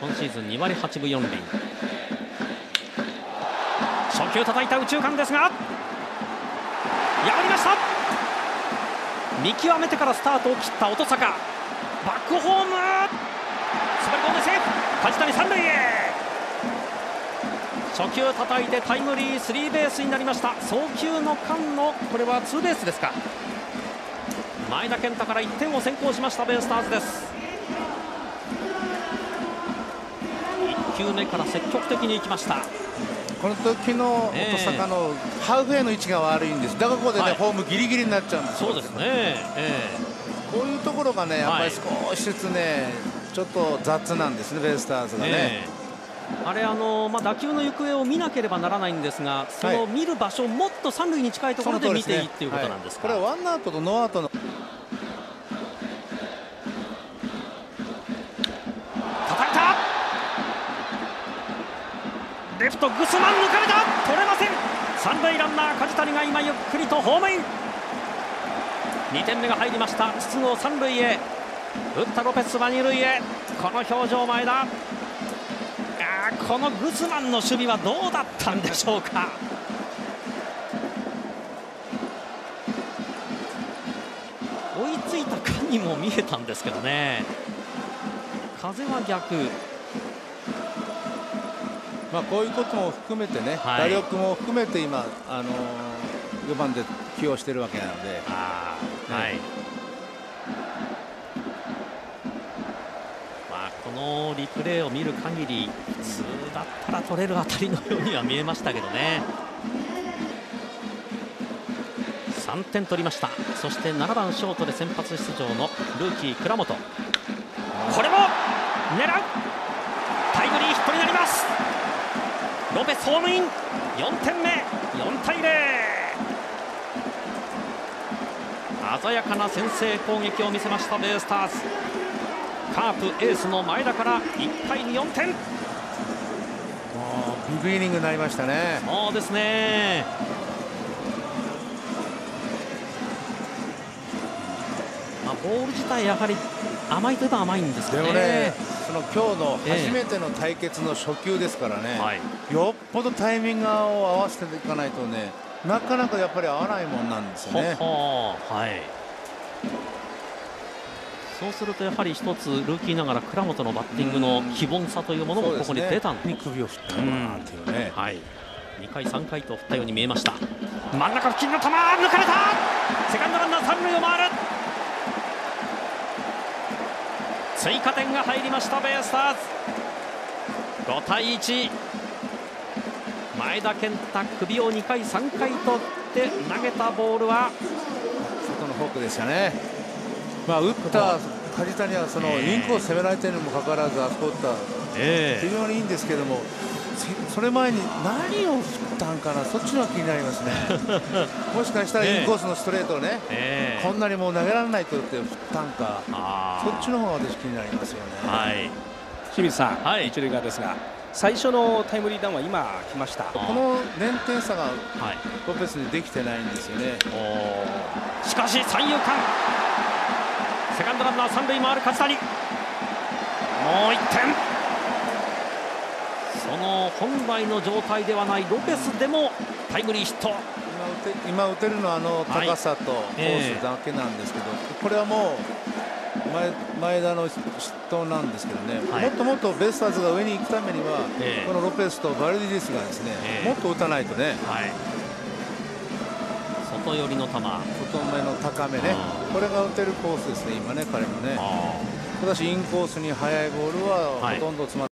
今シーズン2割8分4厘。初球叩いた右中間ですが破りました。見極めてからスタートを切った音坂。バックホーム。滑り込んでセーフ。梶谷三塁へ。初球叩いてタイムリースリーベースになりました。送球の間のこれはツーベースですか。前田健太から1点を先行しましたベイスターズです。球目から積極的に行きました。この時の音坂のハーフウェイの位置が悪いんです。だからここでね、はい、ホームギリギリになっちゃうんですそうですね、えー、こういうところがねやっぱり少しずつねちょっと雑なんですねベイスターズがね、えー、あれあの、まあ、打球の行方を見なければならないんですがその見る場所、もっと三塁に近いところで見ていいっていうことなんですか、はい、これはワンアウトとノーアウトのレフトグスマン抜かれた。取れません。三塁ランナー梶谷が今ゆっくりとホームイン。2点目が入りました。筒香三塁へ。打ったロペスは二塁へ。この表情前田あこのグスマンの守備はどうだったんでしょうか。追いついたかにも見えたんですけどね。風は逆、こういうことも含めてね、はい、打力も含めて今、あのー、4番で起用しているわけなので。このリプレーを見る限り普通だったら取れる当たりのようには見えましたけどね。3点取りました。そして7番ショートで先発出場のルーキー倉本。これも狙う。タイムリーヒットになりますロペスホームイン。4点目。4対0鮮やかな先制攻撃を見せましたベイスターズ。カープエースの前田から1回に4点。ビッグイニングになりましたね。そうですねまあ、ボール自体やはり甘いといえば甘いんですけどねその今日の初めての対決の初球ですからね、えー、よっぽどタイミングを合わせていかないとねなかなかやっぱり合わないもんなんですよね。はい。そうするとやはり一つルーキーながら倉本のバッティングの非凡さというものもここに出たんで、ね、首を振ったのかなっていうね、はい、2回、3回と振ったように見えました。真ん中付近の球抜かれた。セカンドランナー三塁を回る追加点が入りましたベイスターズ。5対1前田健太首を2回3回取って投げたボールは外のフォークでしたね。まあ打った梶谷はそのインコース攻められているにもかかわらずあそこ打った。非常にいいんですけどもそれ前に何を振ったんかなそっちの気になりますね。もしかしたらインコースのストレートをね、え。ー、こんなにもう投げられないと言って振ったんかそっちの方が私気になりますよね、はい、清水さん、はい、一塁側ですが最初のタイムリーダウンは今来ました。この連点差がロペスにできてないんですよね、しかし三遊間。セカンドランナー三塁回る梶谷もう1点その本来の状態ではないロペスでもタイムリーヒット。今打てるのはあの高さとコースだけなんですけど、これはもう前前田の失投なんですけどね、はい、もっともっとベスターズが上に行くためには、えー、このロペスとバルディリスがですね、えー、もっと打たないとね、はい、外寄りの球。外目の高めね、これが打てるコースですね、今ね、彼もね。ただしインコースに速いボールはほとんど詰ま